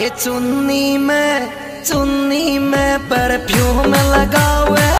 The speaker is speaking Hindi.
ये चुन्नी में चुन्नी में परफ्यूम लगा